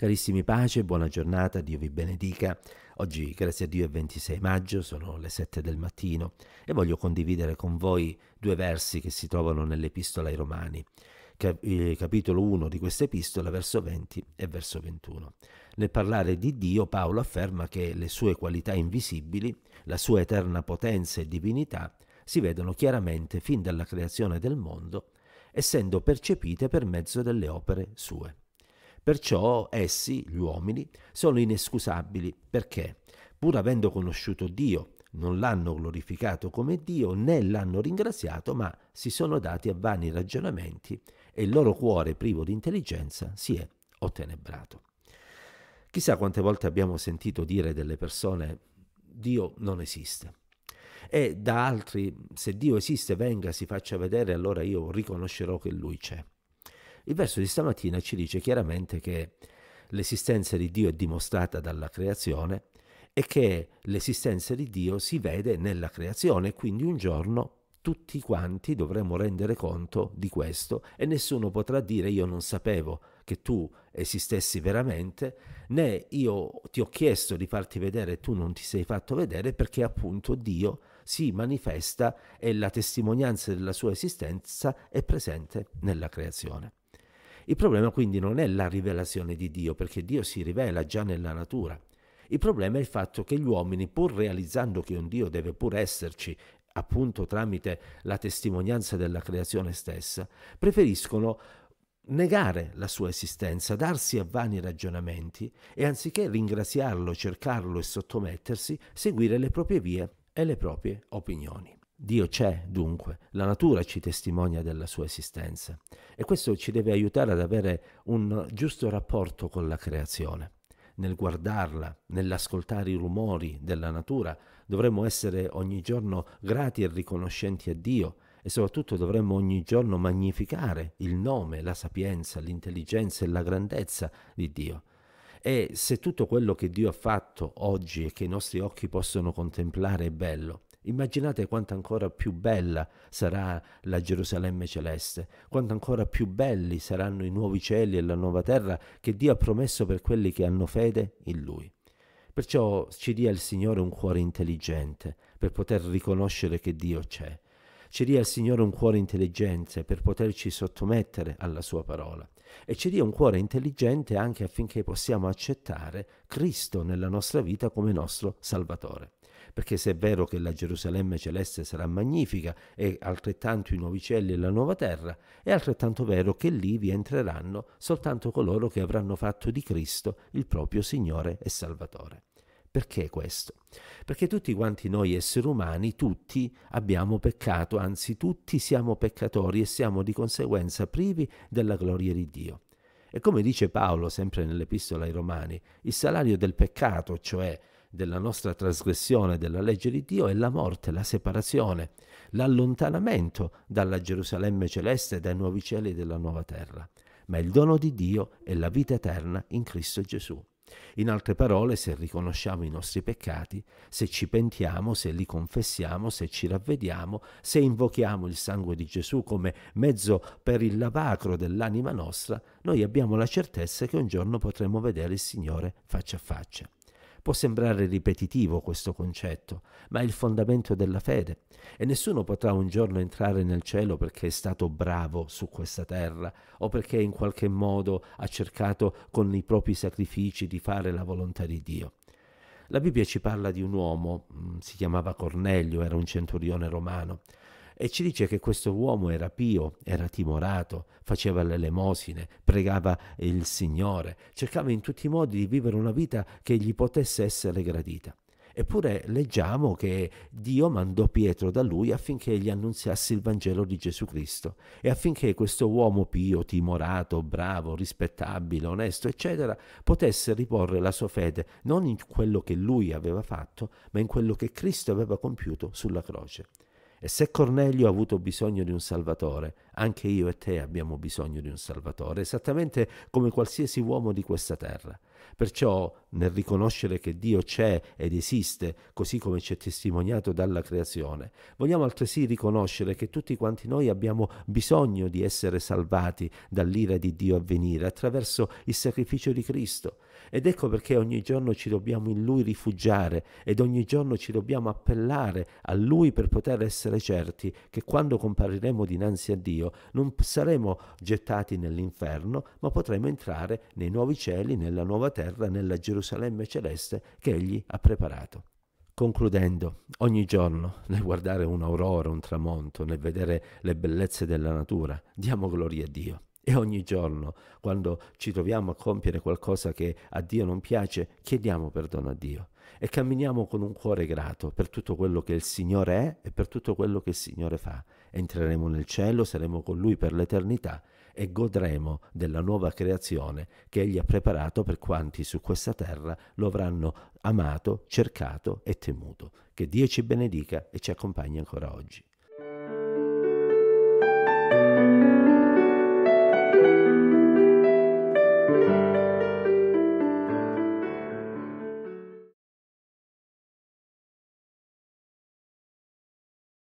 Carissimi pace, buona giornata, Dio vi benedica. Oggi, grazie a Dio, è 26 maggio, sono le 7 del mattino e voglio condividere con voi due versi che si trovano nell'Epistola ai Romani. Eh, capitolo 1 di questa epistola, verso 20 e verso 21. Nel parlare di Dio, Paolo afferma che le sue qualità invisibili, la sua eterna potenza e divinità, si vedono chiaramente fin dalla creazione del mondo, essendo percepite per mezzo delle opere sue. Perciò essi, gli uomini, sono inescusabili perché, pur avendo conosciuto Dio, non l'hanno glorificato come Dio né l'hanno ringraziato, ma si sono dati a vani ragionamenti e il loro cuore privo di intelligenza si è ottenebrato. Chissà quante volte abbiamo sentito dire delle persone Dio non esiste. E da altri, se Dio esiste, venga, si faccia vedere, allora io riconoscerò che Lui c'è. Il verso di stamattina ci dice chiaramente che l'esistenza di Dio è dimostrata dalla creazione e che l'esistenza di Dio si vede nella creazione, quindi un giorno tutti quanti dovremo rendere conto di questo e nessuno potrà dire io non sapevo che tu esistessi veramente, né io ti ho chiesto di farti vedere e tu non ti sei fatto vedere perché appunto Dio si manifesta e la testimonianza della sua esistenza è presente nella creazione. Il problema quindi non è la rivelazione di Dio, perché Dio si rivela già nella natura. Il problema è il fatto che gli uomini, pur realizzando che un Dio deve pur esserci, appunto tramite la testimonianza della creazione stessa, preferiscono negare la sua esistenza, darsi a vani ragionamenti e anziché ringraziarlo, cercarlo e sottomettersi, seguire le proprie vie e le proprie opinioni. Dio c'è dunque, la natura ci testimonia della sua esistenza e questo ci deve aiutare ad avere un giusto rapporto con la creazione. Nel guardarla, nell'ascoltare i rumori della natura, dovremmo essere ogni giorno grati e riconoscenti a Dio e soprattutto dovremmo ogni giorno magnificare il nome, la sapienza, l'intelligenza e la grandezza di Dio. E se tutto quello che Dio ha fatto oggi e che i nostri occhi possono contemplare è bello, Immaginate quanto ancora più bella sarà la Gerusalemme celeste, quanto ancora più belli saranno i nuovi cieli e la nuova terra che Dio ha promesso per quelli che hanno fede in Lui. Perciò ci dia il Signore un cuore intelligente per poter riconoscere che Dio c'è. Ci dia il Signore un cuore intelligente per poterci sottomettere alla Sua parola. E ci dia un cuore intelligente anche affinché possiamo accettare Cristo nella nostra vita come nostro Salvatore perché se è vero che la Gerusalemme celeste sarà magnifica e altrettanto i nuovi cieli e la nuova terra, è altrettanto vero che lì vi entreranno soltanto coloro che avranno fatto di Cristo il proprio Signore e Salvatore. Perché questo? Perché tutti quanti noi esseri umani, tutti abbiamo peccato, anzi tutti siamo peccatori e siamo di conseguenza privi della gloria di Dio. E come dice Paolo sempre nell'Epistola ai Romani, il salario del peccato, cioè della nostra trasgressione della legge di Dio è la morte, la separazione, l'allontanamento dalla Gerusalemme celeste, dai nuovi cieli e della nuova terra. Ma il dono di Dio è la vita eterna in Cristo Gesù. In altre parole, se riconosciamo i nostri peccati, se ci pentiamo, se li confessiamo, se ci ravvediamo, se invochiamo il sangue di Gesù come mezzo per il lavacro dell'anima nostra, noi abbiamo la certezza che un giorno potremo vedere il Signore faccia a faccia. Può sembrare ripetitivo questo concetto, ma è il fondamento della fede e nessuno potrà un giorno entrare nel cielo perché è stato bravo su questa terra o perché in qualche modo ha cercato con i propri sacrifici di fare la volontà di Dio. La Bibbia ci parla di un uomo, mm, si chiamava Cornelio, era un centurione romano, e ci dice che questo uomo era pio, era timorato, faceva le elemosine, pregava il Signore, cercava in tutti i modi di vivere una vita che gli potesse essere gradita. Eppure leggiamo che Dio mandò Pietro da lui affinché gli annunziasse il Vangelo di Gesù Cristo e affinché questo uomo pio, timorato, bravo, rispettabile, onesto, eccetera, potesse riporre la sua fede non in quello che lui aveva fatto, ma in quello che Cristo aveva compiuto sulla croce. E se Cornelio ha avuto bisogno di un Salvatore, anche io e te abbiamo bisogno di un Salvatore, esattamente come qualsiasi uomo di questa terra. Perciò nel riconoscere che Dio c'è ed esiste, così come ci è testimoniato dalla creazione, vogliamo altresì riconoscere che tutti quanti noi abbiamo bisogno di essere salvati dall'ira di Dio a venire attraverso il sacrificio di Cristo. Ed ecco perché ogni giorno ci dobbiamo in Lui rifugiare ed ogni giorno ci dobbiamo appellare a Lui per poter essere certi che quando compariremo dinanzi a Dio non saremo gettati nell'inferno, ma potremo entrare nei nuovi cieli, nella nuova terra, nella Gerusalemme celeste che Egli ha preparato. Concludendo, ogni giorno nel guardare un'aurora, un tramonto, nel vedere le bellezze della natura, diamo gloria a Dio. E ogni giorno, quando ci troviamo a compiere qualcosa che a Dio non piace, chiediamo perdono a Dio e camminiamo con un cuore grato per tutto quello che il Signore è e per tutto quello che il Signore fa. Entreremo nel cielo, saremo con Lui per l'eternità e godremo della nuova creazione che Egli ha preparato per quanti su questa terra lo avranno amato, cercato e temuto. Che Dio ci benedica e ci accompagni ancora oggi.